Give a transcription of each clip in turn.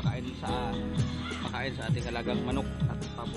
pakain sa pakain sa ating alagang manok at pabo.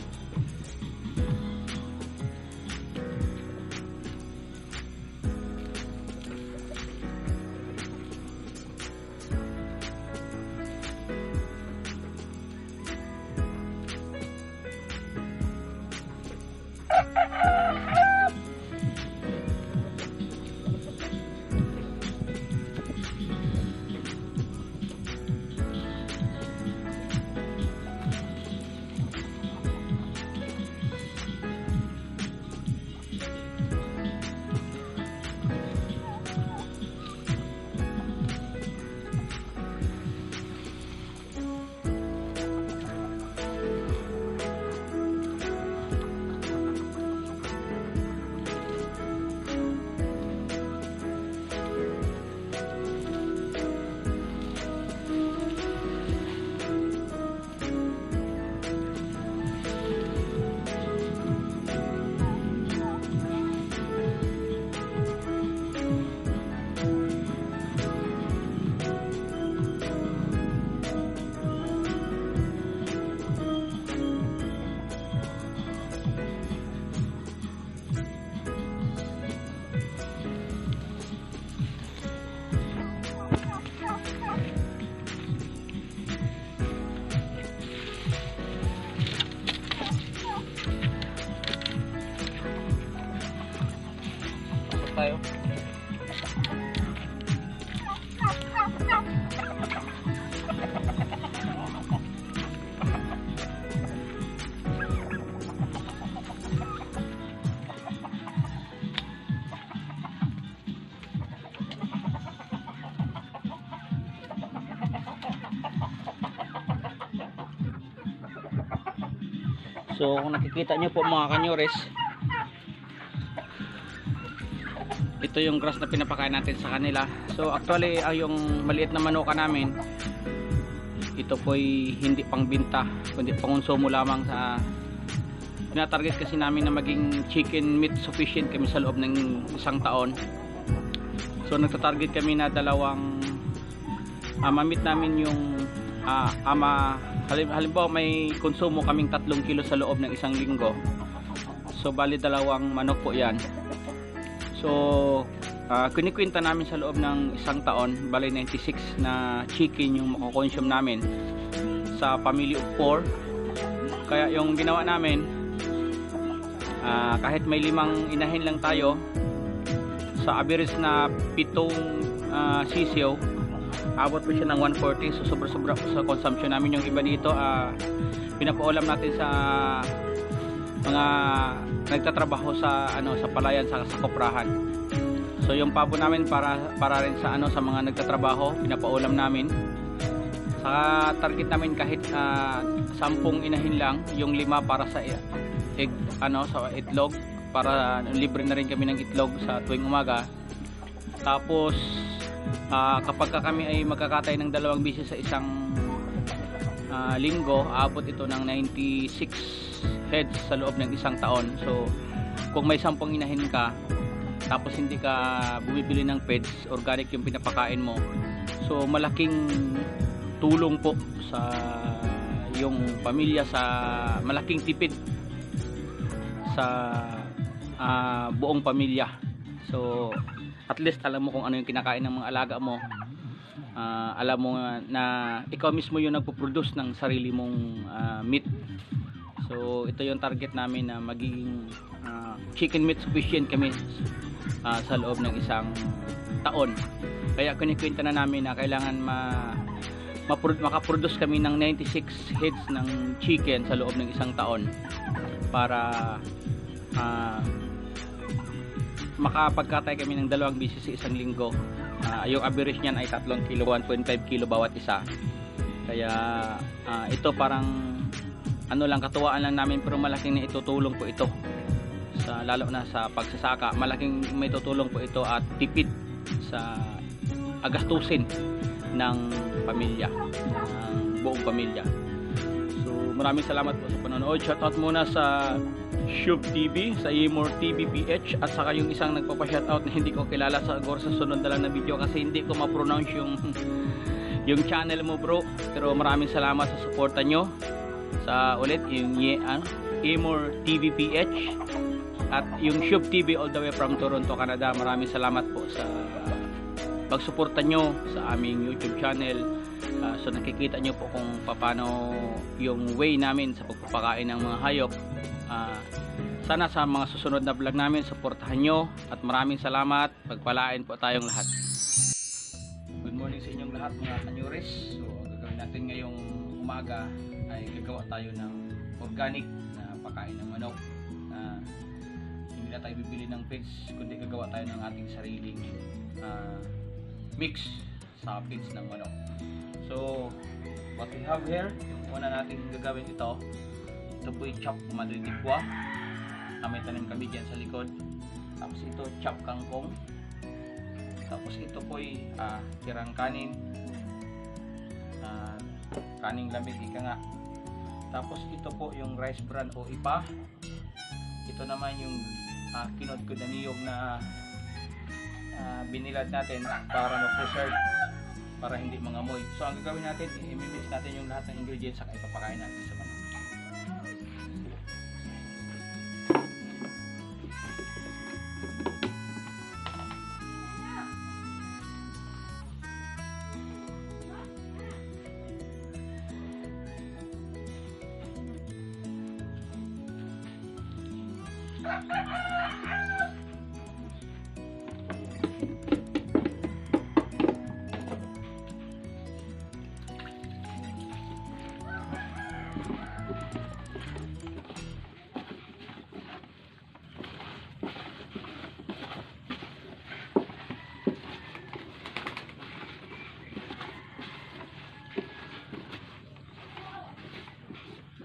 So kung nakikita nyo po mga kanyores ito yung grass na pinapakain natin sa kanila. So actually ay yung maliit na manuka namin ito po ay hindi pang binta kundi pangonsumo lamang sa tinatarget kasi namin na maging chicken meat sufficient kami sa loob ng isang taon. So nagtatarget kami na dalawang uh, mamit namin yung ah, ama halimbawa may konsumo kaming tatlong kilo sa loob ng isang linggo so bali dalawang manok po yan So, uh, kinikwenta namin sa loob ng isang taon, bali 96 na chicken yung makukonsume namin sa family of 4. Kaya yung ginawa namin, uh, kahit may limang inahin lang tayo, sa average na pitong uh, sisiyo, abot po siya ng 140. So, sobra-sobra po sa consumption namin. Yung iba dito, uh, pinapaulam natin sa mga nagtatrabaho sa ano sa palayan sa, sa koprahan. So yung pabo namin para para rin sa ano sa mga nagtatrabaho, pinapaulam namin. Sa target namin kahit uh, sampung inahin lang, yung lima para sa egg ano sa itlog para libre na rin kami ng itlog sa tuwing umaga. Tapos uh, kapag ka kami ay magkakatay ng dalawang bisis sa isang uh, linggo, aabot ito ng 96 heads sa loob ng isang taon. So, kung may sampung inahin ka, tapos hindi ka bumibili ng pets, organic yung pinapakain mo. So, malaking tulong po sa yung pamilya sa malaking tipid sa uh, buong pamilya. So, at least alam mo kung ano yung kinakain ng mga alaga mo. Uh, alam mo na ikaw mismo yung nagpo-produce ng sarili mong uh, meat So ito yung target namin na magiging uh, chicken meat sufficient kami uh, sa loob ng isang taon. Kaya kinikwenta na namin na kailangan ma makaproduce kami ng 96 heads ng chicken sa loob ng isang taon para uh, makapagkatay kami ng dalawang bisis sa isang linggo. Uh, yung average niyan ay 3 kilo, 1.5 kilo bawat isa. Kaya uh, ito parang ano lang katuwaan lang namin pero malaking na itutulong po ito sa lalo na sa pagsasaka malaking may tutulong po ito at tipid sa agastusin ng pamilya ng buong pamilya maraming salamat po sa panonood shoutout muna sa Shub TV sa Imor TV PH at saka yung isang nagpapa-shoutout na hindi ko kilala sa siguro sa sunod na lang na video kasi hindi ko ma-pronounce yung yung channel mo bro. Pero maraming salamat sa suporta nyo. Sa ulit, yung ano, Amor TV PH at yung Shub TV all the way from Toronto, Canada. Maraming salamat po sa pagsuporta nyo sa aming YouTube channel. So nakikita nyo po kung paano yung way namin sa pagpapakain ng mga hayop. Ah, sana sa mga susunod na vlog namin, suportahan nyo at maraming salamat. Pagpalain po tayong lahat. Good morning sa inyong lahat mga kanyuris. So gagawin natin ngayong umaga ay gagawa tayo ng organic na pagkain ng manok. Na hindi na tayo bibili ng feeds, kundi gagawa tayo ng ating sariling ah, mix sa feeds ng manok. So, what we have here, yung una natin gagawin ito, ito po yung chop madridikwa. Na may tanim kami dyan sa likod. Tapos ito, chop kangkong. Tapos ito po ay ah, tirang kanin. Ah, kaning lamig, ika nga. Tapos ito po yung rice bran o ipa. Ito naman yung uh, kinod ko na niyog na ah, binilad natin para ma-preserve para hindi mangamoy. So ang gagawin natin, i-mix natin yung lahat ng ingredients sa ipapakain natin sa manok.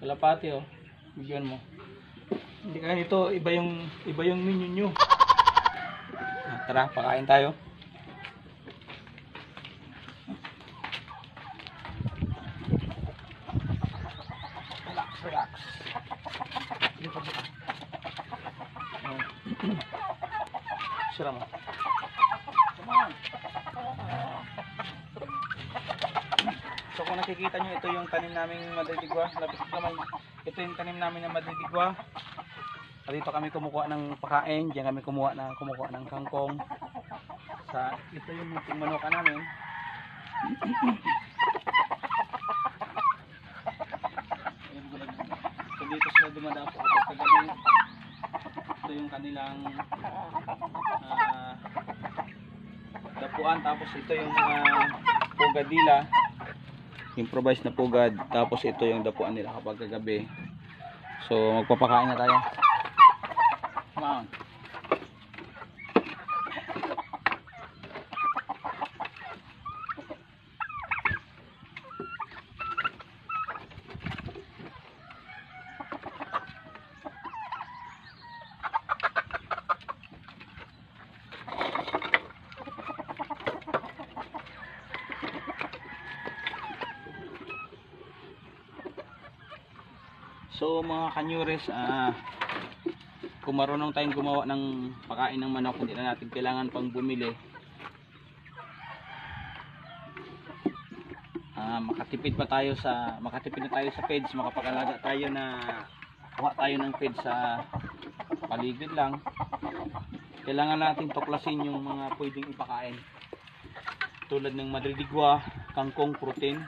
Kalapati oh. Bigyan mo. Hindi kaya nito, iba yung iba yung menu nyo. Ah, Tara, pakain tayo. Relax, relax. Sira mo. Come on. So kung nakikita nyo, ito yung tanim naming madidigwa. Lapit naman, ito yung tanim namin na madidigwa. At dito kami kumukuha ng pakain, diyan kami kumuha na kumukuha ng kangkong. Sa ito yung munting manuka namin. so dito sila dumadapo kapag kagabi. Ito yung kanilang ah, dapuan tapos ito yung mga pugadila improvised na pugad tapos ito yung dapuan nila kapag kagabi. So magpapakain na tayo. Come on So mga kanyures, ah kung marunong tayong gumawa ng pakain ng manok, hindi na natin kailangan pang bumili. Ah, makatipid pa tayo sa makatipid na tayo sa feeds, makapag-alaga tayo na kuha tayo ng feeds sa paligid lang. Kailangan natin tuklasin yung mga pwedeng ipakain. Tulad ng madridigwa, kangkong protein,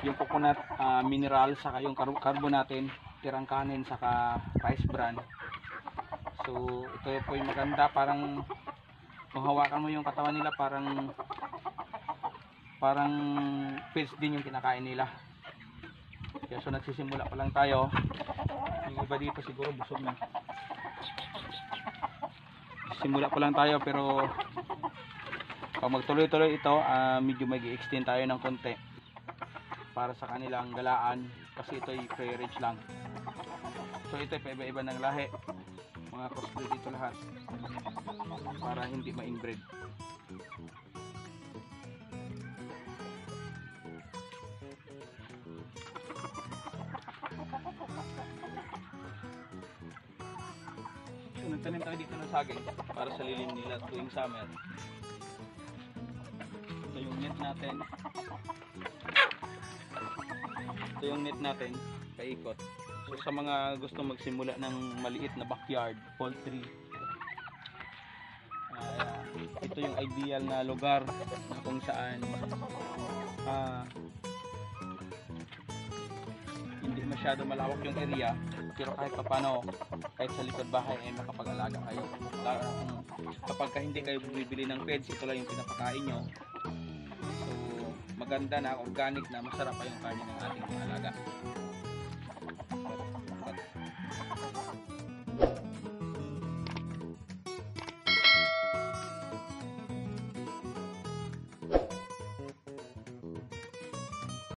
yung coconut ah, mineral saka yung kar- carbo natin tirang kanin saka rice bran. So ito po yung maganda. Parang kung hawakan mo yung katawan nila parang parang fish din yung kinakain nila. Kaya so nagsisimula pa lang tayo. Yung iba dito siguro busog na. Simula pa lang tayo pero pag magtuloy-tuloy ito ah, medyo mag extend tayo ng konti para sa kanilang galaan kasi ito ay free range lang. So ito ay paiba-iba ng lahi. Mga crossbreed ito lahat. Para hindi ma-inbreed so nagtanim tayo dito ng saging para sa lilim nila tuwing summer. Ito yung net natin. Ito yung net natin, paikot. So sa mga gusto magsimula ng maliit na backyard, poultry, ah, ito yung ideal na lugar na kung saan ah, hindi masyado malawak yung area pero kahit pa paano kahit sa likod bahay ay makapag-alaga kayo lalo kapag ka hindi kayo bumibili ng pets ito lang yung pinapakain nyo maganda na organic na masarap pa yung karne ng ating mga alaga.